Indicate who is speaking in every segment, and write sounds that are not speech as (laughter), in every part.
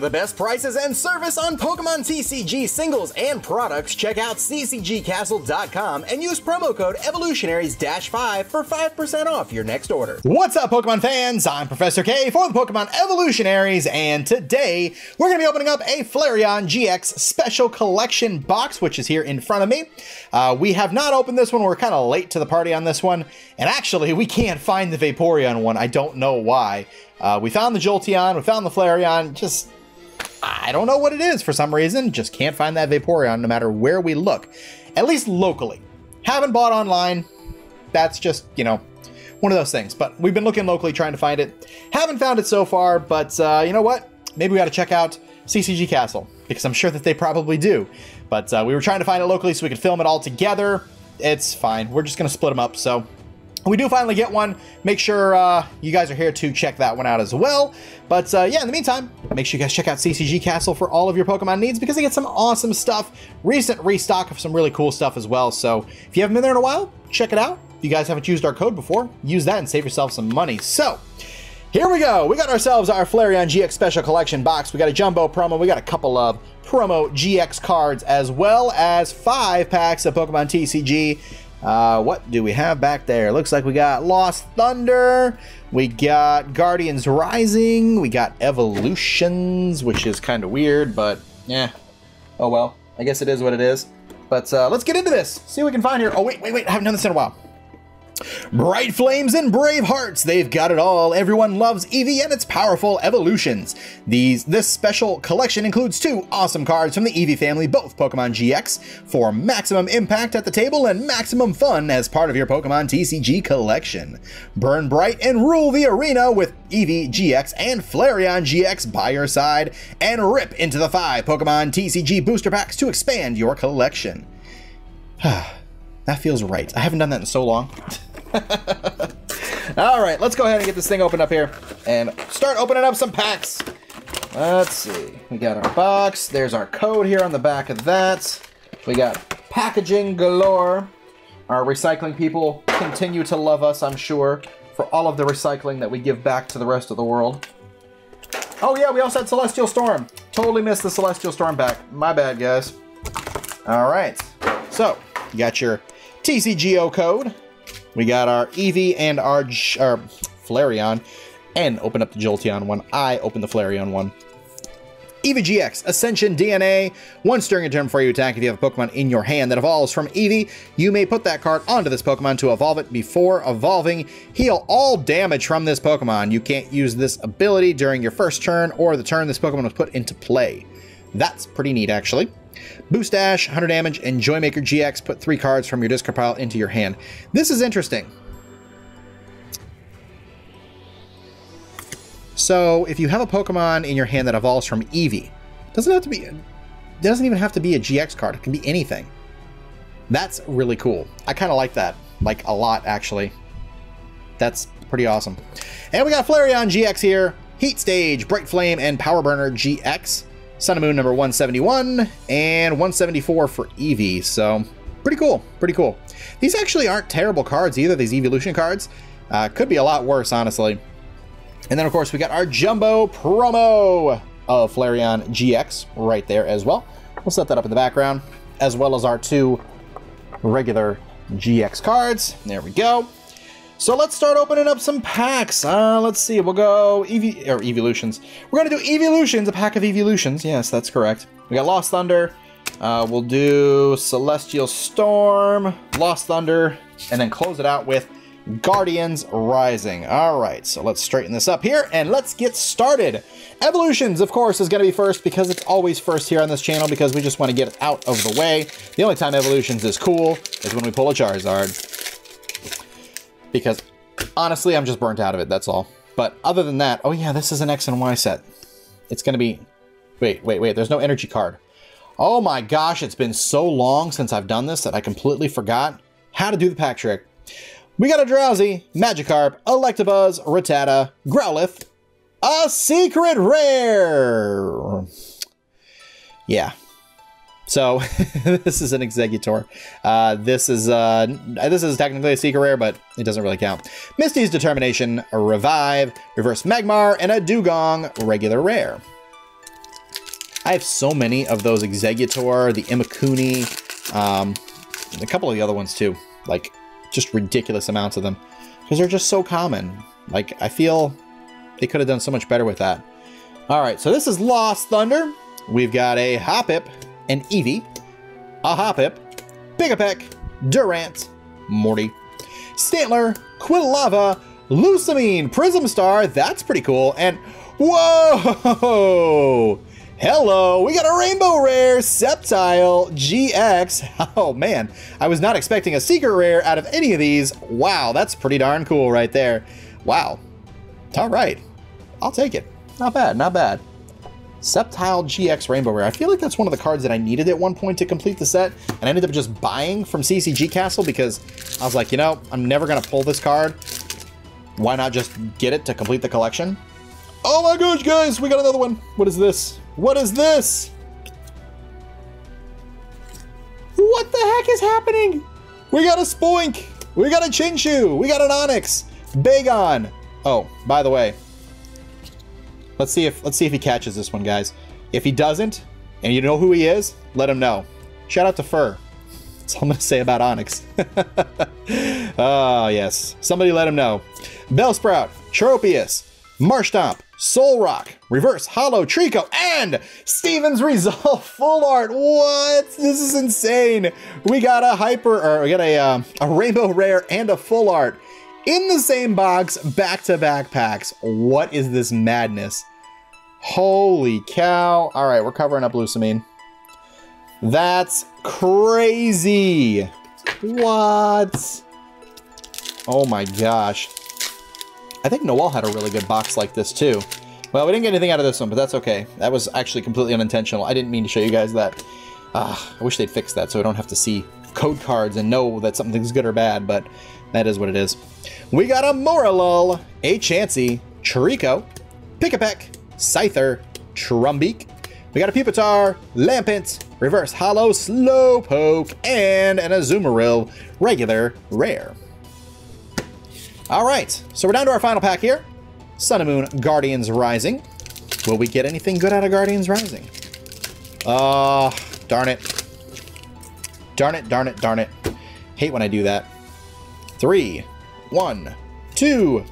Speaker 1: For the best prices and service on Pokemon TCG singles and products, check out ccgcastle.com and use promo code evolutionaries-5 for 5% off your next order. What's up, Pokemon fans? I'm Professor K for the Pokemon Evolutionaries, and today we're going to be opening up a Flareon GX Special Collection box, which is here in front of me. Uh, we have not opened this one. We're kind of late to the party on this one, and actually, we can't find the Vaporeon one. I don't know why. Uh, we found the Jolteon, we found the Flareon, just I don't know what it is for some reason. Just can't find that Vaporeon no matter where we look. At least locally. Haven't bought online. That's just, you know, one of those things. But we've been looking locally trying to find it. Haven't found it so far, but uh, you know what? Maybe we got to check out CCG Castle because I'm sure that they probably do. But uh, we were trying to find it locally so we could film it all together. It's fine. We're just going to split them up. So we do finally get one. Make sure uh, you guys are here to check that one out as well. But uh, yeah, in the meantime, make sure you guys check out CCG Castle for all of your Pokemon needs because they get some awesome stuff. Recent restock of some really cool stuff as well. So if you haven't been there in a while, check it out. If you guys haven't used our code before, use that and save yourself some money. So here we go. We got ourselves our Flareon GX Special Collection box. We got a Jumbo promo. We got a couple of promo GX cards as well as five packs of Pokemon TCG. Uh, what do we have back there? Looks like we got Lost Thunder, we got Guardians Rising, we got Evolutions, which is kind of weird, but yeah. Oh well, I guess it is what it is. But uh, let's get into this. See what we can find here. Oh wait, wait, wait! I haven't done this in a while. Bright flames and brave hearts, they've got it all. Everyone loves Eevee and its powerful evolutions. These This special collection includes two awesome cards from the Eevee family, both Pokemon GX, for maximum impact at the table and maximum fun as part of your Pokemon TCG collection. Burn bright and rule the arena with Eevee GX and Flareon GX by your side, and rip into the five Pokemon TCG booster packs to expand your collection. (sighs) that feels right. I haven't done that in so long. (laughs) (laughs) All right, let's go ahead and get this thing opened up here and start opening up some packs. Let's see. We got our box. There's our code here on the back of that. We got packaging galore. Our recycling people continue to love us, I'm sure, for all of the recycling that we give back to the rest of the world. Oh yeah, we also had Celestial Storm. Totally missed the Celestial Storm back. My bad, guys. All right. So, you got your TCGO code. We got our Eevee and our, our Flareon. And open up the Jolteon one. I open the Flareon one. Eevee GX, Ascension DNA. Once during a turn before you attack, if you have a Pokemon in your hand that evolves from Eevee, you may put that card onto this Pokemon to evolve it before evolving. Heal all damage from this Pokemon. You can't use this ability during your first turn or the turn this Pokemon was put into play. That's pretty neat, actually. Boost Dash, 100 damage, and Joymaker GX, put three cards from your discard pile into your hand. This is interesting. So, if you have a Pokemon in your hand that evolves from Eevee, doesn't have to be, doesn't even have to be a GX card. It can be anything. That's really cool. I kind of like that, like a lot actually. That's pretty awesome. And we got Flareon GX here, Heat Stage, Bright Flame, and Power Burner GX. Sun and Moon number 171 and 174 for Eevee. So pretty cool, pretty cool. These actually aren't terrible cards either, these evolution cards. Uh, could be a lot worse, honestly. And then, of course, we got our Jumbo promo of Flareon GX right there as well. We'll set that up in the background, as well as our two regular GX cards. There we go. So let's start opening up some packs. Uh, let's see, we'll go Ev or Evolutions. We're gonna do Evolutions, a pack of Evolutions. Yes, that's correct. We got Lost Thunder. Uh, we'll do Celestial Storm, Lost Thunder, and then close it out with Guardians Rising. All right, so let's straighten this up here and let's get started. Evolutions, of course, is going to be first because it's always first here on this channel because we just want to get it out of the way. The only time Evolutions is cool is when we pull a Charizard because honestly, I'm just burnt out of it, that's all. But other than that, oh yeah, this is an X and Y set. It's going to be... Wait, wait, wait, there's no energy card. Oh my gosh, it's been so long since I've done this that I completely forgot how to do the pack trick. We got a Drowzee, Magikarp, Electabuzz, Rattata, Growlithe, a secret rare! Yeah, so (laughs) this is an Exeggutor. Uh, this is uh, this is technically a secret rare, but it doesn't really count. Misty's Determination, Revive, Reverse Magmar, and a Dewgong regular rare. I have so many of those Exeggutor, the Imakuni, um, a couple of the other ones too. Like, just ridiculous amounts of them. Because they're just so common. Like, I feel they could have done so much better with that. Alright, so this is Lost Thunder. We've got a Hoppip, an Eevee, a Hoppip, Pikipek, Durant, Morty, Stantler, Quilava, Lusamine, Prism Star, that's pretty cool, and whoa! Hello, we got a Rainbow Rare Sceptile GX. (laughs) Oh man, I was not expecting a Secret Rare out of any of these. Wow, that's pretty darn cool right there. Wow. All right, I'll take it. Not bad, not bad. Sceptile GX Rainbow Rare. I feel like that's one of the cards that I needed at one point to complete the set, and I ended up just buying from CCG Castle because I was like, you know, I'm never going to pull this card. Why not just get it to complete the collection? Oh my gosh, guys, we got another one. What is this? What is this? What the heck is happening? We got a Spoink. We got a Chinchou. We got an Onix. Bagon. Oh, by the way, Let's see if let's see if he catches this one, guys. If he doesn't, and you know who he is, let him know. Shout out to Fur. That's all I'm gonna say about Onyx. oh (laughs) yes, somebody let him know. Bellsprout, Tropius, Marshtomp, Solrock, Reverse, Holo, Treecko, and Steven's Resolve (laughs) Full Art. What? This is insane. We got a Hyper, or we got a, uh, a Rainbow Rare and a Full Art in the same box, back-to-back -back packs. What is this madness? Holy cow. All right, we're covering up Lusamine. That's crazy. What? Oh my gosh. I think Noel had a really good box like this too. Well, we didn't get anything out of this one, but that's okay. That was actually completely unintentional. I didn't mean to show you guys that. Ah, I wish they'd fix that so I don't have to see code cards and know that something's good or bad, but that is what it is. We got a Morelull, a Chansey, Treecko, Pikipek, Scyther, Trumbeak. We got a Pupitar, Lampent, Reverse Holo, Slowpoke, and an Azumarill, regular rare. All right, so we're down to our final pack here. Sun and Moon Guardians Rising. Will we get anything good out of Guardians Rising? Ah, darn it. Darn it, darn it, darn it. Hate when I do that. Three, one, two.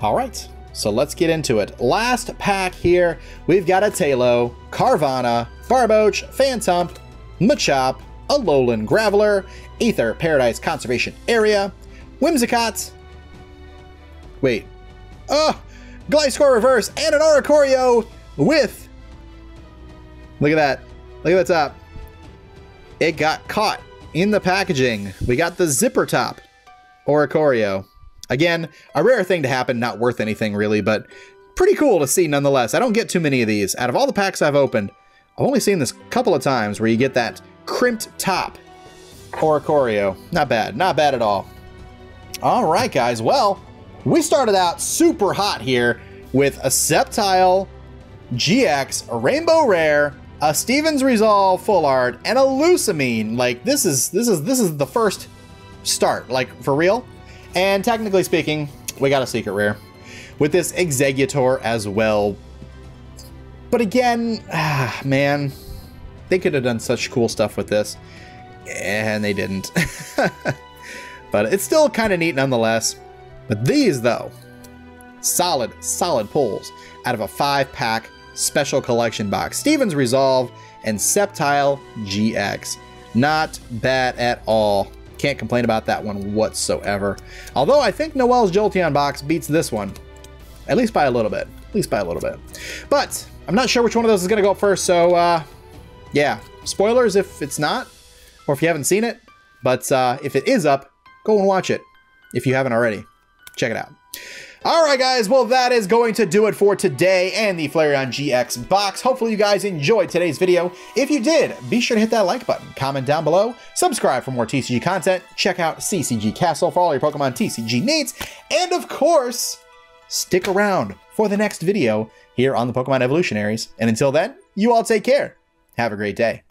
Speaker 1: All right, so let's get into it. Last pack here, we've got a Taillow, Carvanha, Barboach, Phantump, Machop, Alolan Graveler, Aether Paradise Conservation Area, Whimsicott, wait, oh, Gliscor Reverse, and an Oricorio with, look at that, look at the top. It got caught in the packaging. We got the zipper top, Oricorio. Again, a rare thing to happen, not worth anything really, but pretty cool to see nonetheless. I don't get too many of these. Out of all the packs I've opened, I've only seen this a couple of times where you get that crimped top Oricorio. Not bad, not bad at all. All right, guys, well, we started out super hot here with a Sceptile GX, a Rainbow Rare, a Steven's Resolve Full Art, and a Lusamine. Like, this is, this is, this is the first start, like, for real. And technically speaking, we got a secret rare with this Exeggutor as well. But again, ah, man, they could have done such cool stuff with this, and they didn't. (laughs) but it's still kind of neat nonetheless. But these, though, solid, solid pulls out of a five-pack special collection box. Steven's Resolve and Sceptile GX. Not bad at all. Can't complain about that one whatsoever. Although I think Noel's Jolteon box beats this one. At least by a little bit. At least by a little bit. But I'm not sure which one of those is going to go first, so uh, yeah. Spoilers if it's not, or if you haven't seen it. But uh, if it is up, go and watch it if you haven't already. Check it out. All right, guys, well, that is going to do it for today and the Flareon GX box. Hopefully you guys enjoyed today's video. If you did, be sure to hit that like button, comment down below, subscribe for more TCG content, check out CCG Castle for all your Pokemon TCG needs, and of course, stick around for the next video here on the Pokemon Evolutionaries. And until then, you all take care. Have a great day.